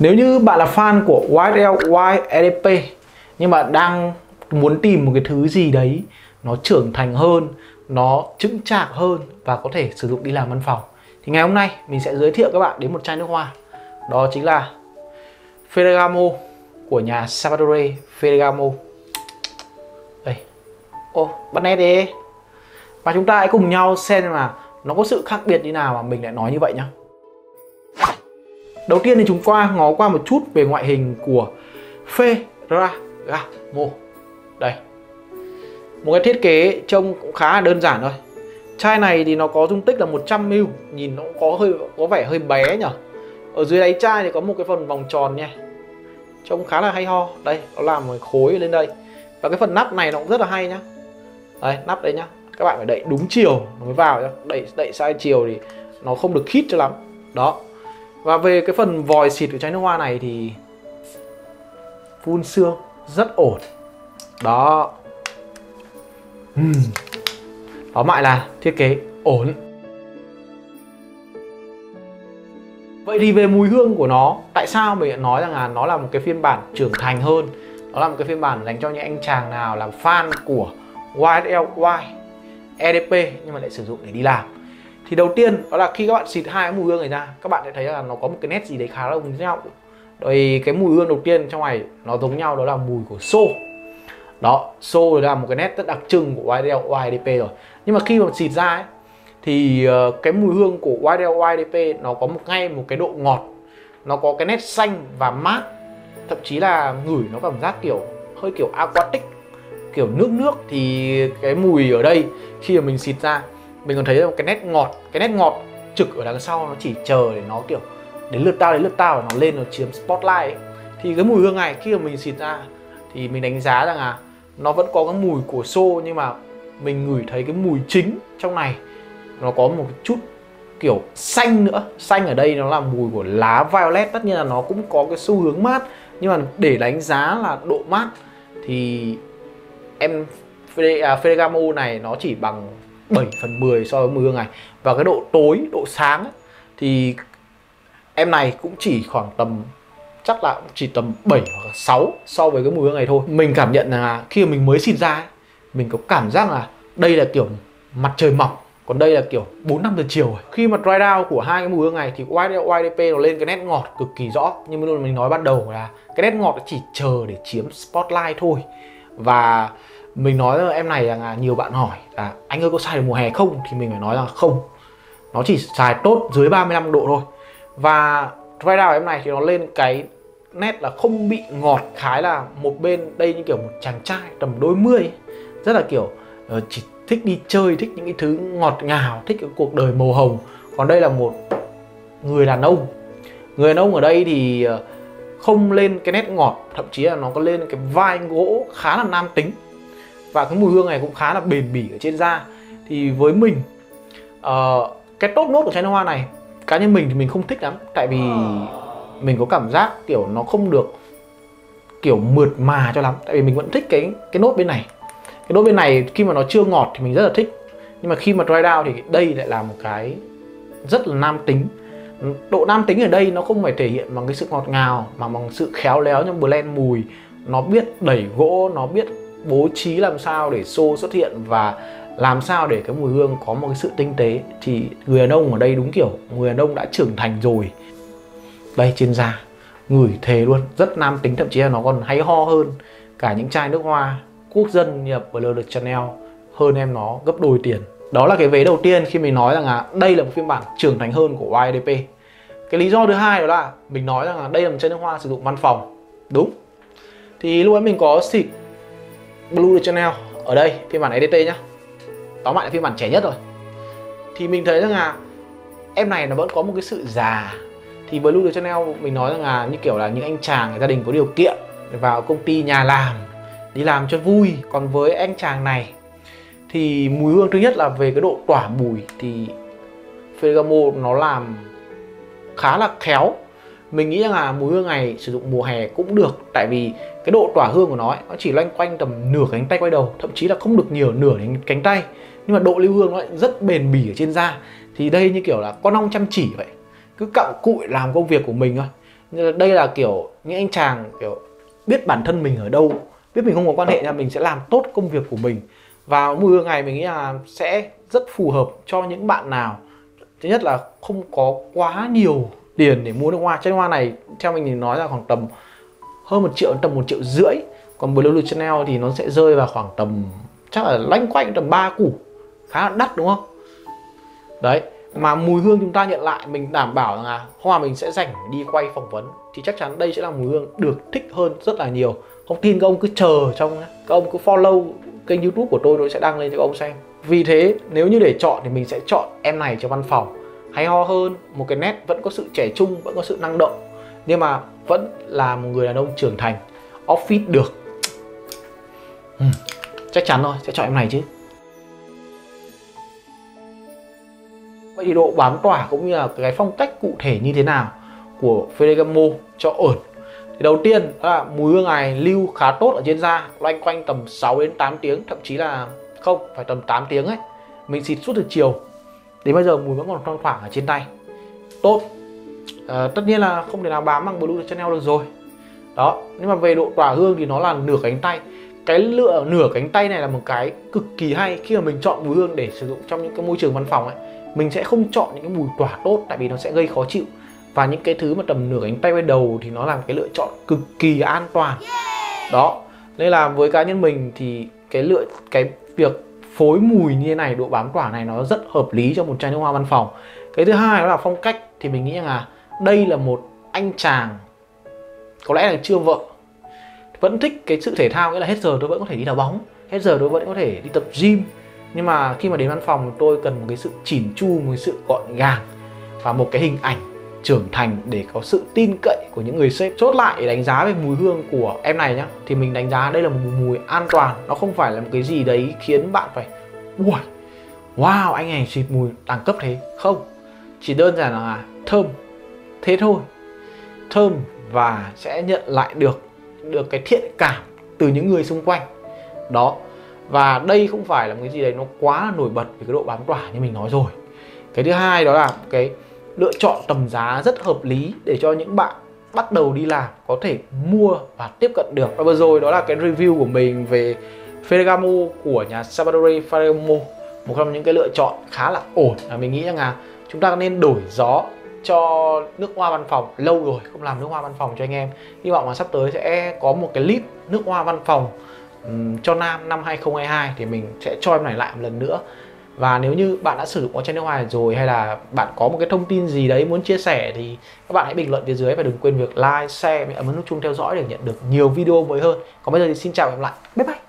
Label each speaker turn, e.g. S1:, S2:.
S1: Nếu như bạn là fan của YSL EDP nhưng mà đang muốn tìm một cái thứ gì đấy nó trưởng thành hơn, nó chững chạc hơn và có thể sử dụng đi làm văn phòng thì ngày hôm nay mình sẽ giới thiệu các bạn đến một chai nước hoa. Đó chính là Ferragamo của nhà Salvatore Ferragamo. Đây. Ô bắt nét đi và chúng ta hãy cùng nhau xem mà nó có sự khác biệt như nào mà mình lại nói như vậy nhá đầu tiên thì chúng qua, ngó qua một chút về ngoại hình của Ferragamo. Đây. Một cái thiết kế trông cũng khá là đơn giản thôi. Chai này thì nó có dung tích là 100ml nhìn nó cũng có hơi, có vẻ hơi bé nhở ở dưới đáy chai thì có một cái phần vòng tròn nha. Trông khá là hay ho. Đây, nó làm một khối lên đây. Và cái phần nắp này nó cũng rất là hay nhá. Đây, nắp đây nhá. Các bạn phải đậy đúng chiều nó mới vào nhá. Đậy đậy sai chiều thì nó không được khít cho lắm. Đó và về cái phần vòi xịt của chai nước hoa này thì phun xương rất ổn. Đó. Uhm. đó mại là thiết kế ổn. Vậy thì về mùi hương của nó tại sao mình lại nói rằng là nó là một cái phiên bản trưởng thành hơn? Nó là một cái phiên bản dành cho những anh chàng nào làm fan của YSL EDP nhưng mà lại sử dụng để đi làm thì đầu tiên đó là khi các bạn xịt hai cái mùi hương này ra các bạn sẽ thấy là nó có một cái nét gì đấy khá là giống nhau. Rồi cái mùi hương đầu tiên trong này nó giống nhau đó là mùi của xô. Đó xô là một cái nét rất đặc trưng của YDL YDP rồi. Nhưng mà khi mà xịt ra ấy, thì ờ, cái mùi hương của YDL YDP nó có một ngay một cái độ ngọt. Nó có cái nét xanh và mát. Thậm chí là ngửi nó cảm giác kiểu hơi kiểu aquatic kiểu nước nước. Thì cái mùi ở đây khi mà mình xịt ra mình còn thấy một cái nét ngọt, cái nét ngọt trực ở đằng sau nó chỉ chờ để nó kiểu đến lượt tao, đến lượt tao nó lên nó chiếm spotlight ấy. thì cái mùi hương này, khi mà mình xịt ra thì mình đánh giá rằng là nó vẫn có cái mùi của xô nhưng mà mình ngửi thấy cái mùi chính trong này. Nó có một chút kiểu xanh nữa. Xanh ở đây nó là mùi của lá violet, tất nhiên là nó cũng có cái xu hướng mát. Nhưng mà để đánh giá là độ mát thì em à, Ferragamo này nó chỉ bằng 7 phần 10 so với mùi hương này. Và cái độ tối độ sáng ấy, thì em này cũng chỉ khoảng tầm chắc là chỉ tầm 7 hoặc 6 so với cái mùi hương này thôi. Mình cảm nhận là khi mình mới xịt ra ấy, mình có cảm giác là đây là kiểu mặt trời mọc còn đây là kiểu 4 năm giờ chiều rồi. Khi mà dry down của hai cái mùi hương này thì YDP nó lên cái nét ngọt cực kỳ rõ. Nhưng mà mình nói ban đầu là cái nét ngọt chỉ chờ để chiếm spotlight thôi. Và mình nói là em này là nhiều bạn hỏi là, anh ơi, có xài được mùa hè không? Thì mình phải nói là, không. Nó chỉ xài tốt dưới 35 độ thôi. Và vai down em này thì nó lên cái nét là không bị ngọt khái là một bên đây như kiểu một chàng trai tầm đôi mươi. Rất là kiểu ờ, chỉ thích đi chơi, thích những cái thứ ngọt ngào, thích cái cuộc đời màu hồng. Còn đây là một người đàn ông. Người đàn ông ở đây thì ờ, không lên cái nét ngọt, thậm chí là nó có lên cái vai gỗ khá là nam tính và cái mùi hương này cũng khá là bền bỉ ở trên da. Thì với mình uh, cái tốt nốt của chai nước hoa này cá nhân mình thì mình không thích lắm. Tại vì mình có cảm giác kiểu nó không được kiểu mượt mà cho lắm. Tại vì mình vẫn thích cái cái nốt bên này. Cái nốt bên này khi mà nó chưa ngọt thì mình rất là thích. Nhưng mà khi mà dry down thì đây lại là một cái rất là nam tính. Độ nam tính ở đây nó không phải thể hiện bằng cái sự ngọt ngào mà bằng sự khéo léo trong blend mùi. Nó biết đẩy gỗ nó biết bố trí làm sao để xô xuất hiện và làm sao để cái mùi hương có một cái sự tinh tế thì người đàn ông ở đây đúng kiểu, người đàn ông đã trưởng thành rồi. Đây trên da ngửi thề luôn, rất nam tính, thậm chí là nó còn hay ho hơn cả những chai nước hoa quốc dân nhập Bleu de Chanel hơn em nó gấp đôi tiền. Đó là cái vế đầu tiên khi mình nói rằng là đây là một phiên bản trưởng thành hơn của YDP cái lý do thứ hai đó là mình nói rằng là đây là một chai nước hoa sử dụng văn phòng. Đúng. Thì lúc ấy mình có xịt Blue Channel. Ở đây, phiên bản EDT nhá. Tóm lại là phiên bản trẻ nhất rồi. Thì mình thấy rằng là em này nó vẫn có một cái sự già. Thì Blue Channel, mình nói rằng là như kiểu là những anh chàng, gia đình có điều kiện vào công ty nhà làm, đi làm cho vui. Còn với anh chàng này, thì mùi hương thứ nhất là về cái độ tỏa mùi. Thì Ferragamo nó làm khá là khéo mình nghĩ rằng là mùi hương này sử dụng mùa hè cũng được tại vì cái độ tỏa hương của nó ấy, nó chỉ loanh quanh tầm nửa cánh tay quay đầu thậm chí là không được nhiều nửa cánh tay. Nhưng mà độ lưu hương nó lại rất bền bỉ ở trên da. Thì đây như kiểu là con ong chăm chỉ vậy. Cứ cặm cụi làm công việc của mình thôi. Đây là kiểu những anh chàng kiểu biết bản thân mình ở đâu biết mình không có quan hệ là mình sẽ làm tốt công việc của mình. Và mùi hương này mình nghĩ là sẽ rất phù hợp cho những bạn nào. Thứ nhất là không có quá nhiều tiền để mua nước hoa. Chai hoa này, theo mình thì nói là khoảng tầm hơn một triệu tầm một triệu rưỡi. Còn Blue Chanel thì nó sẽ rơi vào khoảng tầm, chắc là lanh quanh tầm 3 củ. Khá là đắt, đúng không? Đấy, mà mùi hương chúng ta nhận lại, mình đảm bảo rằng là hoa mình sẽ dành đi quay phỏng vấn thì chắc chắn đây sẽ là mùi hương được thích hơn rất là nhiều. Không tin các ông cứ chờ trong các ông cứ follow kênh youtube của tôi tôi sẽ đăng lên cho các ông xem. Vì thế, nếu như để chọn thì mình sẽ chọn em này cho văn phòng hay ho hơn một cái nét vẫn có sự trẻ trung vẫn có sự năng động nhưng mà vẫn là một người đàn ông trưởng thành office được. Ừ, chắc chắn thôi sẽ chọn em này chứ. Vậy thì độ bám tỏa cũng như là cái phong cách cụ thể như thế nào của Ferragamo cho ổn? Thì đầu tiên là mùi hương này lưu khá tốt ở trên da loanh quanh tầm 6 đến 8 tiếng thậm chí là không phải tầm 8 tiếng ấy. Mình xịt suốt từ chiều đến bây giờ mùi vẫn còn thoang thoảng ở trên tay. Tốt. À, tất nhiên là không thể nào bám bằng Blue Chanel được rồi. Đó nhưng mà về độ tỏa hương thì nó là nửa cánh tay. Cái lựa nửa cánh tay này là một cái cực kỳ hay. Khi mà mình chọn mùi hương để sử dụng trong những cái môi trường văn phòng ấy mình sẽ không chọn những cái mùi tỏa tốt tại vì nó sẽ gây khó chịu. Và những cái thứ mà tầm nửa cánh tay bên đầu thì nó làm cái lựa chọn cực kỳ an toàn. Đó. Nên là với cá nhân mình thì cái lựa cái việc phối mùi như thế này, độ bám tỏa này nó rất hợp lý cho một chai nước hoa văn phòng. Cái thứ hai đó là phong cách thì mình nghĩ rằng là đây là một anh chàng, có lẽ là chưa vợ. Vẫn thích cái sự thể thao, nghĩa là hết giờ tôi vẫn có thể đi đá bóng, hết giờ tôi vẫn có thể đi tập gym. Nhưng mà khi mà đến văn phòng, tôi cần một cái sự chỉn chu, một cái sự gọn gàng và một cái hình ảnh trưởng thành để có sự tin cậy của những người sếp. Chốt lại để đánh giá về mùi hương của em này nhá, thì mình đánh giá đây là một mùi an toàn. Nó không phải là một cái gì đấy khiến bạn phải, ui, wow, anh này xịt mùi đẳng cấp thế. Không, chỉ đơn giản là thơm. Thế thôi. Thơm và sẽ nhận lại được được cái thiện cảm từ những người xung quanh. Đó. Và đây không phải là một cái gì đấy nó quá nổi bật về cái độ bám tỏa như mình nói rồi. Cái thứ hai đó là cái lựa chọn tầm giá rất hợp lý để cho những bạn bắt đầu đi làm có thể mua và tiếp cận được. Và vừa rồi đó là cái review của mình về Ferragamo của nhà Salvatore Ferragamo một trong những cái lựa chọn khá là ổn. Và mình nghĩ rằng là chúng ta nên đổi gió cho nước hoa văn phòng lâu rồi không làm nước hoa văn phòng cho anh em. Hy vọng là sắp tới sẽ có một cái clip nước hoa văn phòng um, cho nam năm 2022 thì mình sẽ cho em này lại một lần nữa và nếu như bạn đã sử dụng blockchain nước hoa rồi hay là bạn có một cái thông tin gì đấy muốn chia sẻ thì các bạn hãy bình luận phía dưới và đừng quên việc like, share và ấn nút chuông theo dõi để nhận được nhiều video mới hơn. Còn bây giờ thì xin chào và hẹn gặp lại. Bye bye.